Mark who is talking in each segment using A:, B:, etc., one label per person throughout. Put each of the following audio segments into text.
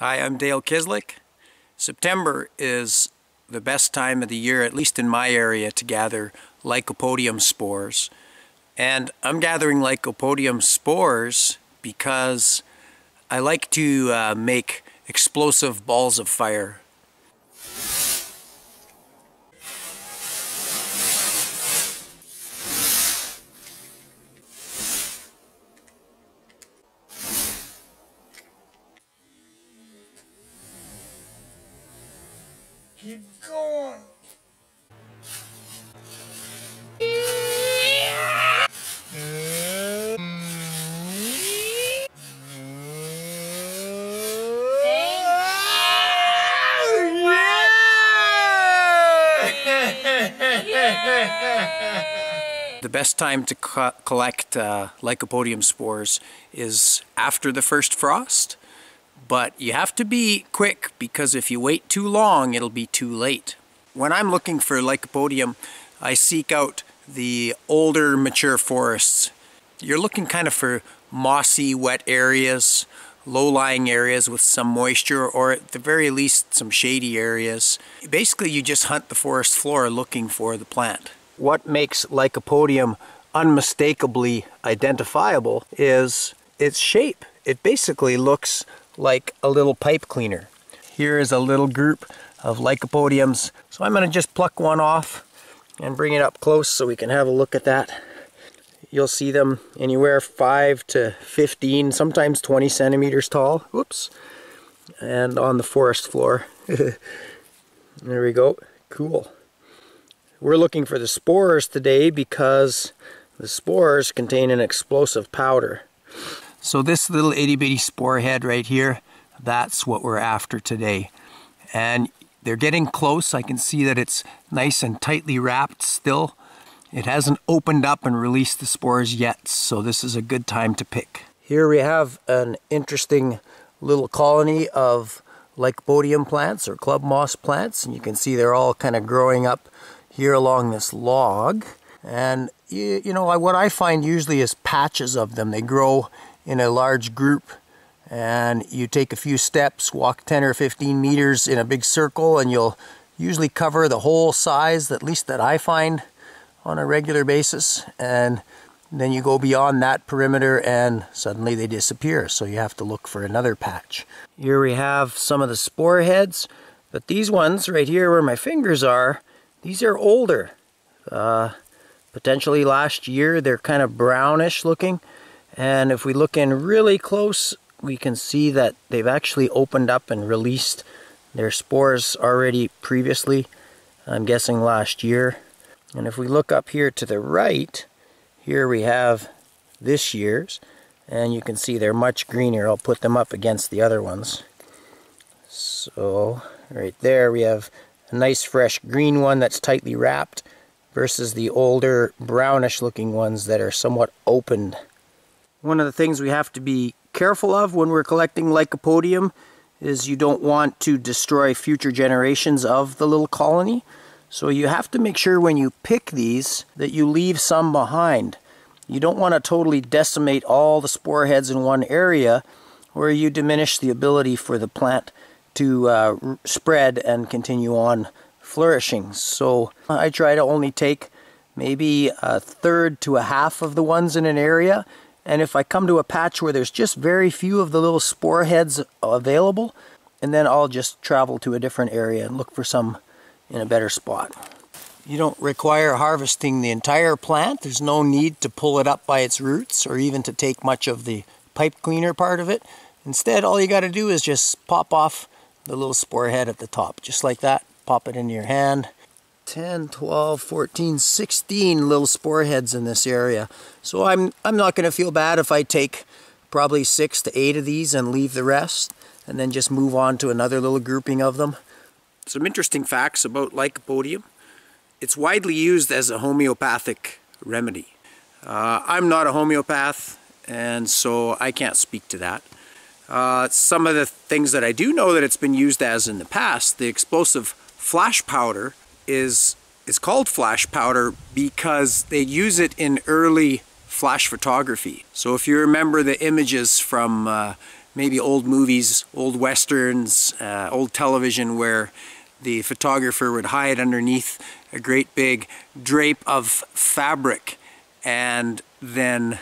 A: Hi, I'm Dale Kislick. September is the best time of the year, at least in my area, to gather Lycopodium spores. And I'm gathering Lycopodium spores because I like to uh, make explosive balls of fire.
B: Keep going.
A: The best time to co collect uh, Lycopodium spores is after the first frost, but you have to be quick because if you wait too long, it'll be too late. When I'm looking for Lycopodium, I seek out the older mature forests. You're looking kind of for mossy, wet areas, low-lying areas with some moisture, or at the very least some shady areas. Basically, you just hunt the forest floor looking for the plant. What makes Lycopodium unmistakably identifiable is its shape. It basically looks like a little pipe cleaner. Here is a little group of Lycopodiums. So I'm going to just pluck one off and bring it up close so we can have a look at that. You'll see them anywhere 5 to 15, sometimes 20 centimeters tall. Whoops. And on the forest floor. there we go. Cool. We're looking for the spores today because the spores contain an explosive powder. So this little itty bitty spore head right here, that's what we're after today. And they're getting close. I can see that it's nice and tightly wrapped still. It hasn't opened up and released the spores yet, so this is a good time to pick. Here we have an interesting little colony of Lycopodium plants or club moss plants, and you can see they're all kind of growing up here along this log. And you, you know, what I find usually is patches of them. They grow in a large group and you take a few steps, walk 10 or 15 meters in a big circle and you'll usually cover the whole size, at least that I find on a regular basis. And then you go beyond that perimeter and suddenly they disappear. So you have to look for another patch. Here we have some of the spore heads, but these ones right here where my fingers are, these are older. Uh, potentially last year. They're kind of brownish looking. And if we look in really close, we can see that they've actually opened up and released their spores already previously. I'm guessing last year. And if we look up here to the right, here we have this year's. And you can see they're much greener. I'll put them up against the other ones. So right there we have a nice fresh green one that's tightly wrapped versus the older brownish looking ones that are somewhat opened. One of the things we have to be careful of when we're collecting Lycopodium is you don't want to destroy future generations of the little colony. So you have to make sure when you pick these that you leave some behind. You don't want to totally decimate all the spore heads in one area where you diminish the ability for the plant to uh, spread and continue on flourishing. So I try to only take maybe a third to a half of the ones in an area. And if I come to a patch where there's just very few of the little spore heads available, and then I'll just travel to a different area and look for some in a better spot. You don't require harvesting the entire plant. There's no need to pull it up by its roots or even to take much of the pipe cleaner part of it. Instead, all you got to do is just pop off the little spore head at the top, just like that. Pop it into your hand. 10, 12, 14, 16 little spore heads in this area. So I'm, I'm not going to feel bad if I take probably six to eight of these and leave the rest and then just move on to another little grouping of them. Some interesting facts about Lycopodium. It's widely used as a homeopathic remedy. Uh, I'm not a homeopath and so I can't speak to that. Uh, some of the things that I do know that it's been used as in the past, the explosive flash powder is it's called flash powder because they use it in early flash photography. So if you remember the images from uh, maybe old movies, old westerns, uh, old television where the photographer would hide underneath a great big drape of fabric and then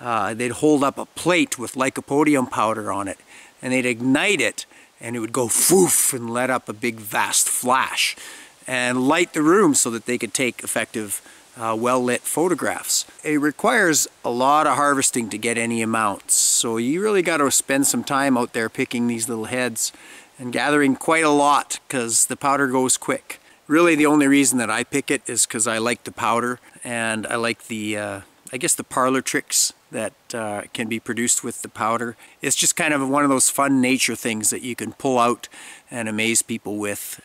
A: uh, they'd hold up a plate with lycopodium powder on it and they'd ignite it and it would go foof and let up a big vast flash and light the room so that they could take effective uh, well-lit photographs. It requires a lot of harvesting to get any amounts so you really got to spend some time out there picking these little heads and gathering quite a lot because the powder goes quick. Really the only reason that I pick it is because I like the powder and I like the uh, I guess the parlor tricks that uh, can be produced with the powder. It's just kind of one of those fun nature things that you can pull out and amaze people with.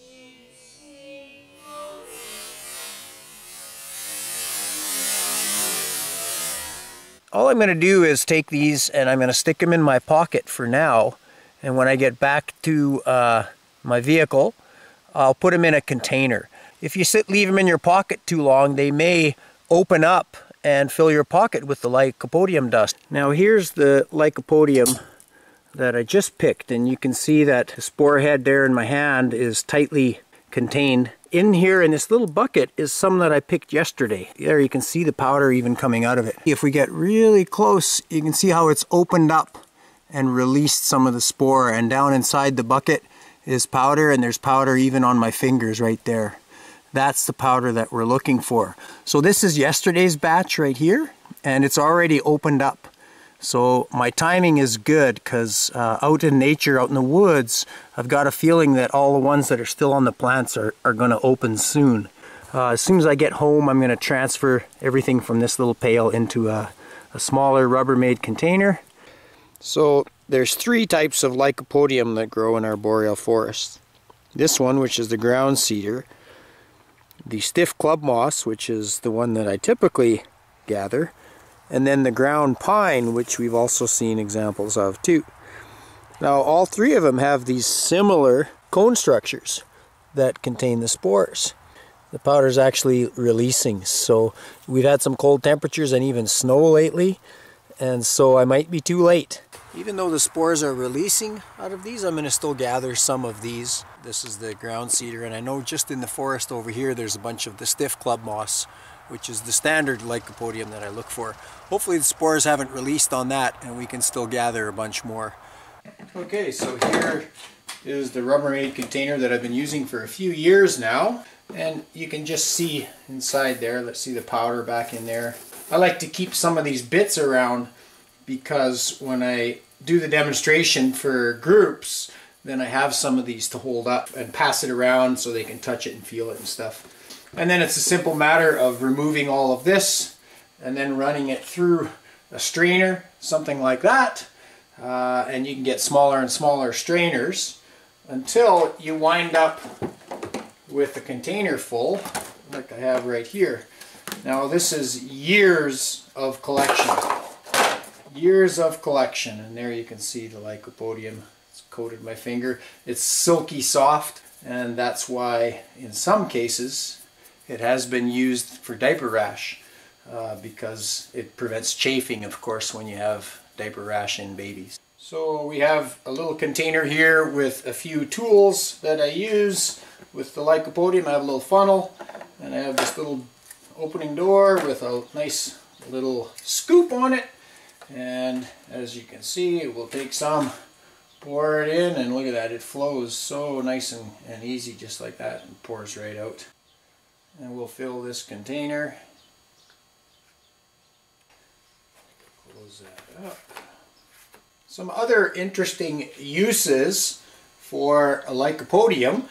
A: All I'm going to do is take these and I'm going to stick them in my pocket for now. And when I get back to uh, my vehicle, I'll put them in a container. If you sit, leave them in your pocket too long, they may open up and fill your pocket with the lycopodium dust. Now here's the lycopodium that I just picked and you can see that the spore head there in my hand is tightly contained. In here in this little bucket is some that I picked yesterday. There you can see the powder even coming out of it. If we get really close you can see how it's opened up and released some of the spore and down inside the bucket is powder and there's powder even on my fingers right there that's the powder that we're looking for. So this is yesterday's batch right here and it's already opened up. So my timing is good because uh, out in nature, out in the woods, I've got a feeling that all the ones that are still on the plants are, are going to open soon. Uh, as soon as I get home, I'm going to transfer everything from this little pail into a, a smaller Rubbermaid container. So there's three types of lycopodium that grow in our boreal forest. This one, which is the ground cedar, the stiff club moss, which is the one that I typically gather, and then the ground pine, which we've also seen examples of too. Now all three of them have these similar cone structures that contain the spores. The powder is actually releasing, so we've had some cold temperatures and even snow lately, and so I might be too late. Even though the spores are releasing out of these, I'm going to still gather some of these. This is the ground cedar, and I know just in the forest over here there's a bunch of the stiff club moss, which is the standard lycopodium that I look for. Hopefully the spores haven't released on that, and we can still gather a bunch more. Okay, so here is the Rubbermaid container that I've been using for a few years now. And you can just see inside there, let's see the powder back in there. I like to keep some of these bits around because when I do the demonstration for groups, then I have some of these to hold up and pass it around so they can touch it and feel it and stuff. And then it's a simple matter of removing all of this and then running it through a strainer, something like that. Uh, and you can get smaller and smaller strainers until you wind up with a container full, like I have right here. Now this is years of collection years of collection and there you can see the lycopodium it's coated my finger it's silky soft and that's why in some cases it has been used for diaper rash uh, because it prevents chafing of course when you have diaper rash in babies. So we have a little container here with a few tools that I use with the lycopodium. I have a little funnel and I have this little opening door with a nice little scoop on it. And as you can see it will take some pour it in and look at that it flows so nice and, and easy just like that and pours right out and we'll fill this container close that up some other interesting uses for a lycopodium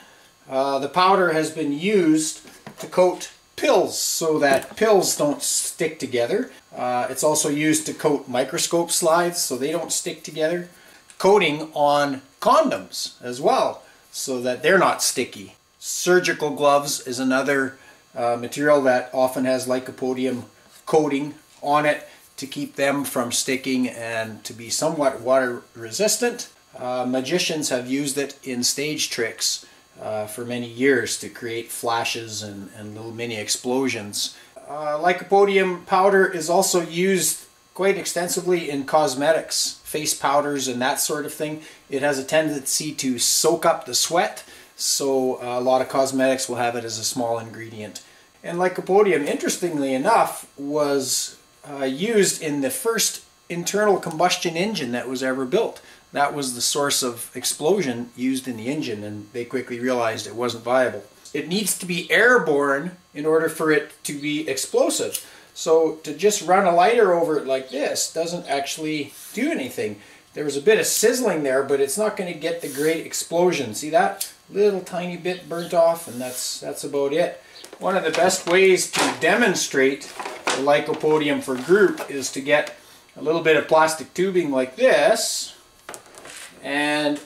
A: uh, the powder has been used to coat pills so that pills don't stick together. Uh, it's also used to coat microscope slides so they don't stick together. Coating on condoms as well so that they're not sticky. Surgical gloves is another uh, material that often has lycopodium coating on it to keep them from sticking and to be somewhat water resistant. Uh, magicians have used it in stage tricks uh, for many years to create flashes and, and little mini explosions. Uh, lycopodium powder is also used quite extensively in cosmetics face powders and that sort of thing, it has a tendency to soak up the sweat. So uh, a lot of cosmetics will have it as a small ingredient. And lycopodium, interestingly enough, was uh, used in the first internal combustion engine that was ever built. That was the source of explosion used in the engine and they quickly realized it wasn't viable. It needs to be airborne in order for it to be explosive. So to just run a lighter over it like this doesn't actually do anything. There was a bit of sizzling there, but it's not going to get the great explosion. See that? Little tiny bit burnt off, and that's, that's about it. One of the best ways to demonstrate the lycopodium for group is to get a little bit of plastic tubing like this, and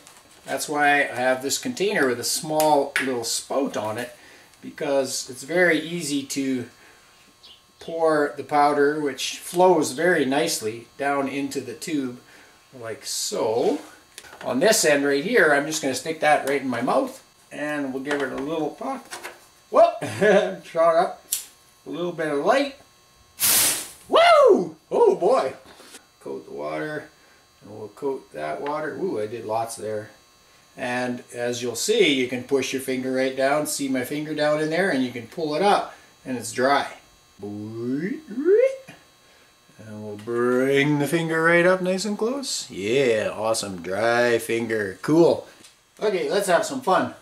A: that's why I have this container with a small little spout on it, because it's very easy to pour the powder, which flows very nicely down into the tube, like so. On this end right here, I'm just going to stick that right in my mouth, and we'll give it a little pop. Whoop! Shot up. A little bit of light. Woo! Oh boy! Coat the water, and we'll coat that water. Ooh, I did lots there. And as you'll see, you can push your finger right down, see my finger down in there, and you can pull it up, and it's dry. And we'll bring the finger right up nice and close. Yeah, awesome. Dry finger. Cool. Okay, let's have some fun.